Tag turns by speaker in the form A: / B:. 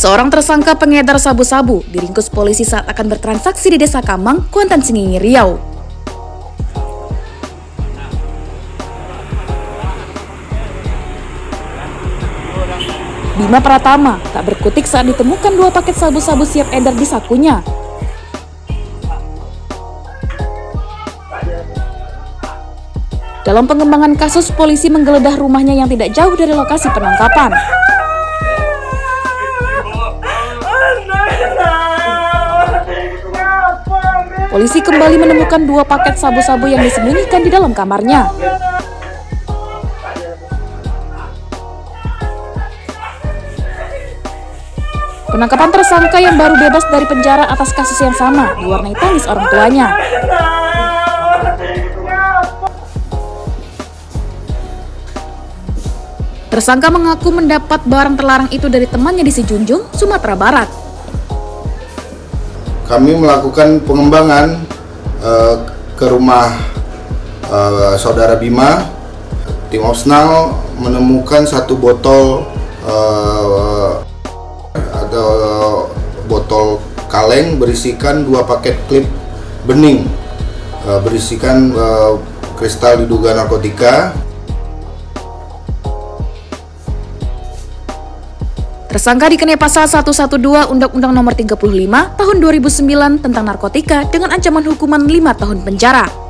A: Seorang tersangka pengedar sabu-sabu diringkus polisi saat akan bertransaksi di Desa Kamang, Kuantan Singingi, Riau. Bima Pratama tak berkutik saat ditemukan dua paket sabu-sabu siap edar di sakunya. Dalam pengembangan kasus, polisi menggeledah rumahnya yang tidak jauh dari lokasi penangkapan. Polisi kembali menemukan dua paket sabu-sabu yang disembunyikan di dalam kamarnya. Penangkapan tersangka yang baru bebas dari penjara atas kasus yang sama diwarnai tangis orang tuanya. Tersangka mengaku mendapat barang terlarang itu dari temannya di Sejunjung, Sumatera Barat.
B: Kami melakukan pengembangan uh, ke rumah uh, saudara Bima. Tim Osnal menemukan satu botol uh, ada botol kaleng berisikan dua paket klip bening berisikan kristal diduga narkotika
A: Tersangka dikenai pasal 112 Undang-Undang Nomor 35 Tahun 2009 tentang narkotika dengan ancaman hukuman 5 tahun penjara.